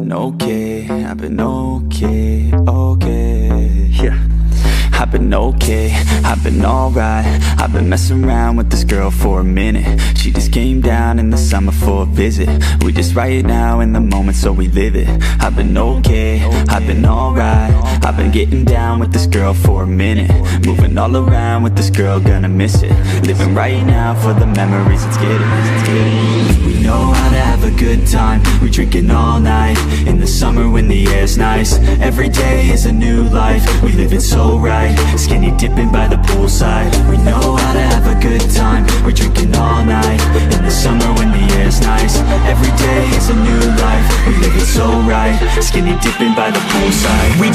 Been okay, I've been okay, okay, I've been okay, I've been alright. I've been messing around with this girl for a minute. She just came down in the summer for a visit. We just right now in the moment so we live it. I've been okay, I've been alright. I've been getting down with this girl for a minute. Moving all around with this girl, gonna miss it. Living right now for the memories, let's get it, let's get it We know how to have a good time. We drinking all night In the summer when the air's nice. Every day is a new life. We live it so right Skinny dipping by the poolside. We know how to have a good time. We're drinking all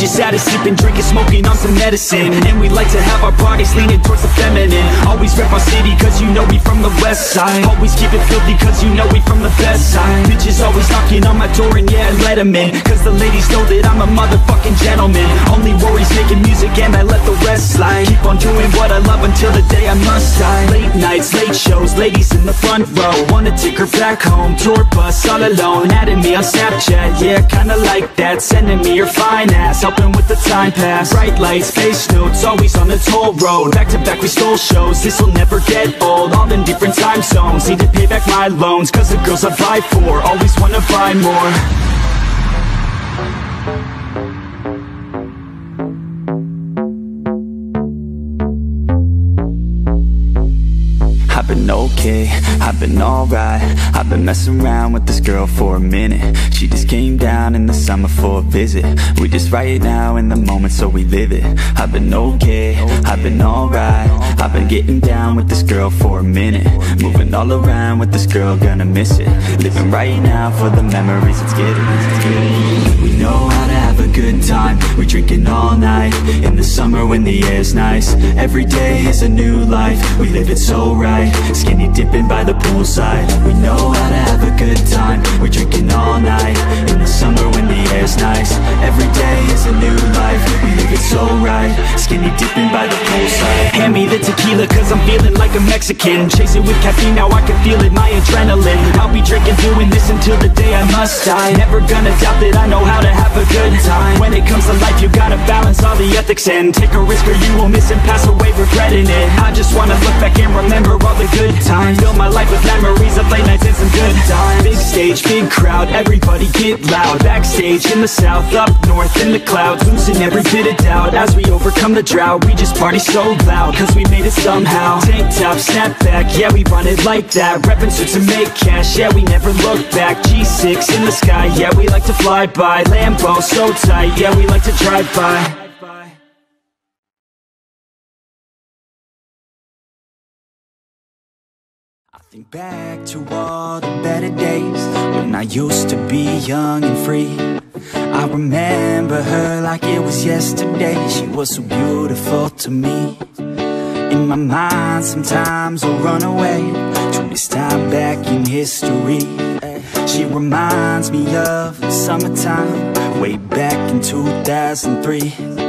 just had a sipping, drinking, smoking on some medicine. And we like to have our bodies leaning towards the feminine. Always rep our city cause you know we from the west side. Always keep it filthy cause you know we from the best side. Bitches always knocking on my door and yeah, let 'em in. Cause the ladies know that I'm a motherfucking gentleman. Only worries making music and I let the rest slide. Keep on doing what I love until the day I must die. Late nights, late shows, ladies in the front row. Wanna take her back home, tour bus all alone. Adding me on Snapchat, yeah, kinda like that. Sending me your fine ass, helping with the time pass. Bright lights, face notes, always on the toll road. Back to back we stole shows, this'll never get old. All in different time zones, need to pay back my loans. Cause the girls I buy for, always wanna buy more I've been okay, I've been alright. I've been messing around with this girl for a minute. She just came down in the summer for a visit. We just right now in the moment so we live it. I've been okay, I've been alright. I've been getting down with this girl for a minute. Moving all around with this girl, gonna miss it. Living right now for the memories, it's getting, it's it, let's get it We know how to have a good time. We're drinking all night. In the summer when the air's nice. Every day is a new life. We live it so right Skinny dipping by the poolside. We know how to have a good time. We're drinking all night. In the summer when the air's nice. Every day is a new life. We live it so right. Skinny dipping by the poolside. Hand me the tequila cause I'm feeling like a Mexican. Chasing with caffeine, now I can feel it, my adrenaline. I'll be drinking, doing this until the day I must die. Never gonna doubt that I know When it comes to life, you gotta balance all the ethics and Take a risk or you will miss and pass away regretting it. I just wanna look back and remember all the good times. Fill my life with memories of late nights and some good times. Big stage, big crowd, everybody get loud. Backstage in the south, up north in the clouds Losing every bit of doubt. As we overcome the drought We just party so loud, cause we made it somehow. Tank top, snap back, yeah we run it like that. Reppin' suits and make cash, yeah we never look back. G6 in the sky, yeah we like to fly by. Lambo so tight, yeah we like to drive by. I Think back to all the better days When I used to be young and free. I remember her like it was yesterday. She was so beautiful to me. In my mind sometimes I'll run away To this time back in history She reminds me of summertime Way back in 2003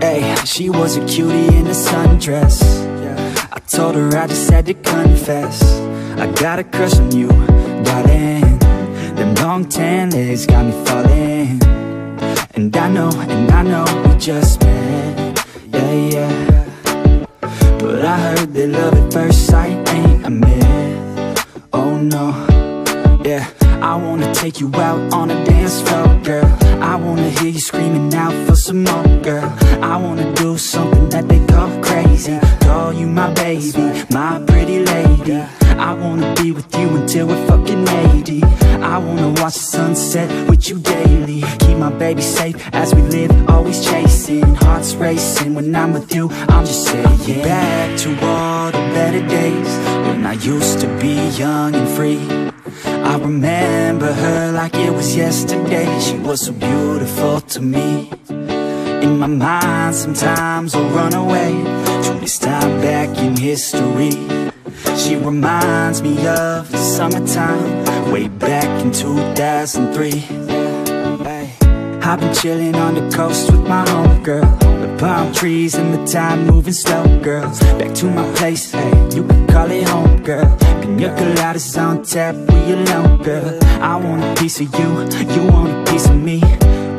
Hey, she was a cutie in a sundress. I told her I just had to confess. I got a crush on you, darling. Them long tan legs got me falling. And I know, and I know we just met. Yeah, yeah. But I heard that love at first sight ain't a myth. Oh no, yeah. I wanna take you out on a dance floor, girl. I wanna hear you screaming out for some more, girl. I wanna do something that they call crazy. Call you my baby, my pretty lady. I wanna be with you until we're fucking 80 I wanna watch the sunset with you daily. Keep my baby safe as we live, always chasing. Hearts racing, when I'm with you, I'm just saying Back to all the better days. When I used to be young and free I remember her like it was yesterday. She was so beautiful to me. In my mind sometimes I'll run away. To this time back in history. She reminds me of the summertime Way back in 2003 Hey. I've been chilling on the coast with my homegirl. The palm trees and the time moving slow, girls Back to my place, hey, you can call it home, girl. Pina coladas on tap, we alone, girl? I want a piece of you, you want a piece of me.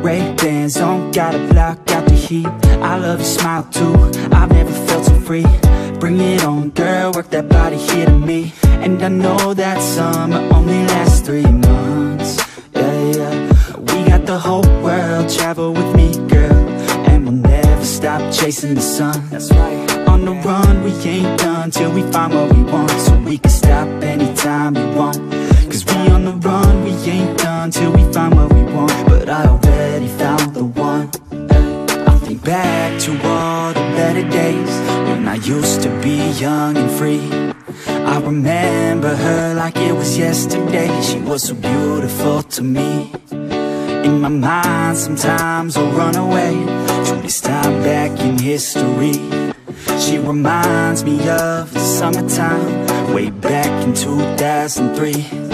Ray-Bans on, gotta block out the heat. I love your smile too, I've never felt so free. Bring it on, girl, work that body here to me. And I know that summer only lasts three months the whole world, travel with me, girl And we'll never stop chasing the sun. That's right. On the run, we ain't done till we find what we want. So we can stop anytime we want. Cause we on the run, we ain't done till we find what we want. But I already found the one. I think back to all the better days When I used to be young and free. I remember her like it was yesterday. She was so beautiful to me In my mind. Sometimes I run away. To this time back in history? She reminds me of the summertime Way back in 2003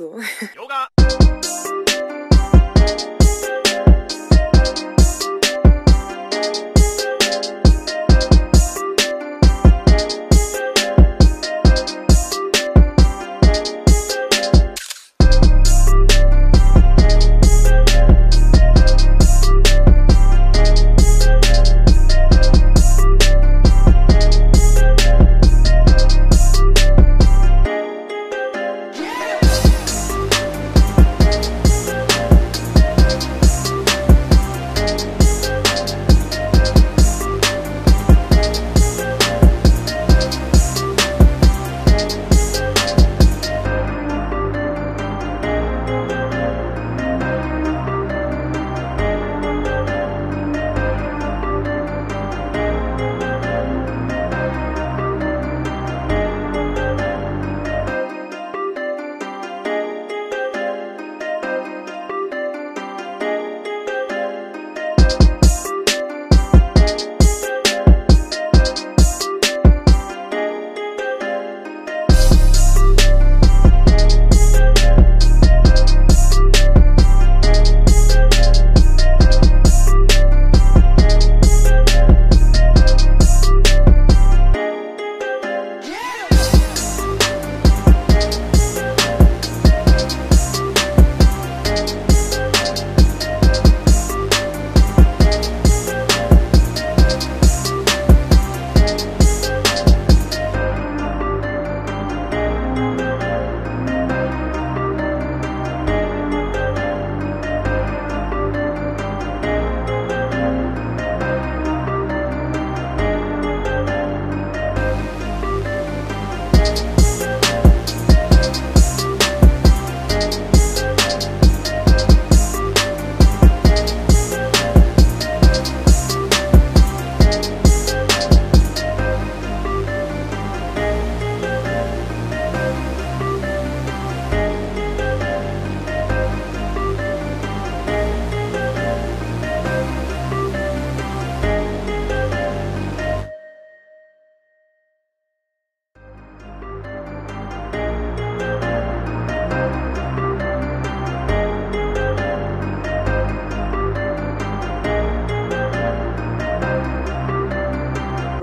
ヨガ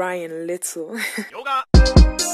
Ryan Little.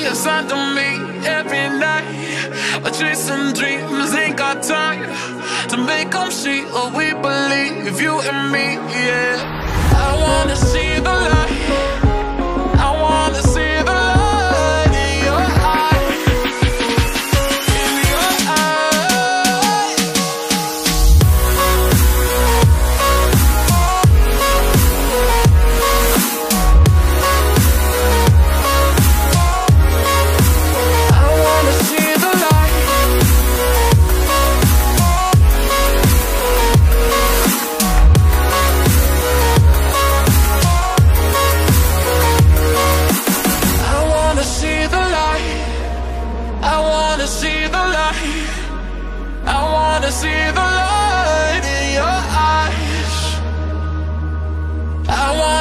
me inside of me every night. I chase chasing dreams, ain't got time to make them see what we believe. You and me, yeah. I wanna see the light.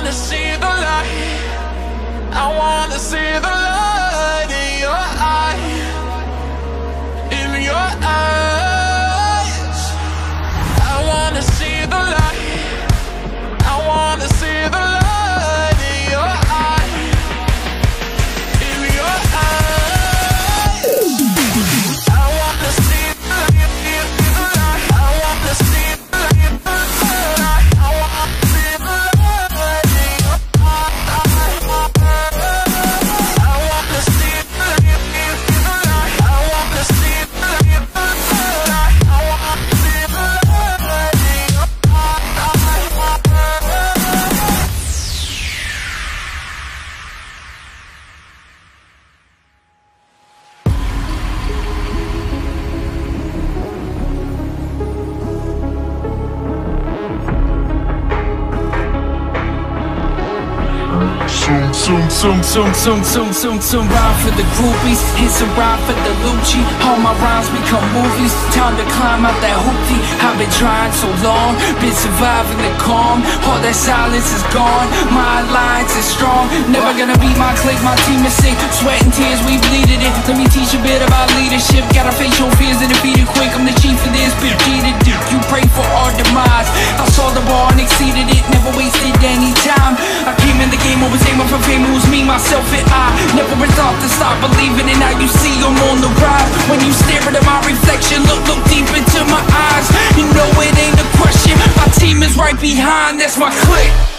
Wanna see the light. I wanna see the light Zoom, zoom, zoom, zoom, zoom, zoom, Rhyme for the groupies, hits a rhyme for the Lucci. All my rhymes become movies, time to climb out that hoopty. I've been trying so long, been surviving the calm. All that silence is gone, my alliance is strong. Never gonna beat my clique, my team is sick. Sweat and tears, we bleeded it. Let me teach a bit about leadership. Gotta face your fears and defeat it quick. I'm the chief of this, bitch, You pray for our demise. I saw the bar and exceeded it. Never wasted any time. I came in the game, always aiming for fame. It was me, myself, and I. Never thought to stop believing And now you see I'm on the rise. When you stare at my reflection Look, look deep into my eyes. You know it ain't a question. My team is right behind, that's my clique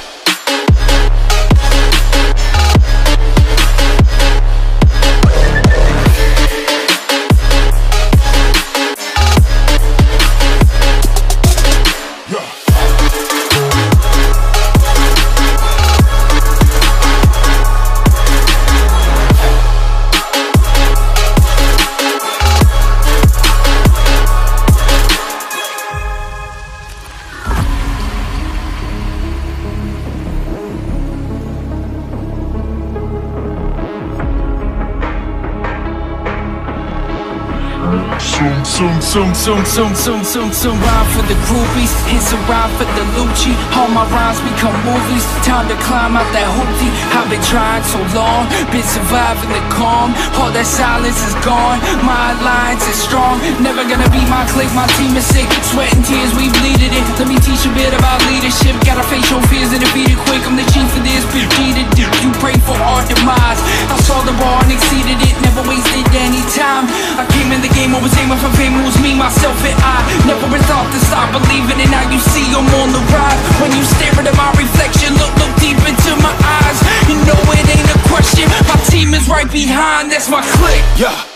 Zoom, zoom, zoom, zoom, zoom, zoom, Rhyme for the groupies, hits a rhyme for the Lucci. All my rhymes become movies, time to climb out that hoopty. I've been trying so long, been surviving the calm. All that silence is gone, my alliance is strong. Never gonna beat my clique, my team is sick. Sweat and tears, we bleeded it. Let me teach a bit about leadership. Gotta face your fears and defeat it quick. I'm the chief of this, cheated You pray for our demise. I saw the bar and exceeded it. Never wasted any time. I the game, always aiming for fame It was me, myself, and I. Never been thought to stop believing And now you see I'm on the rise When you stare at my reflection Look, look deep into my eyes. You know it ain't a question My team is right behind, that's my clique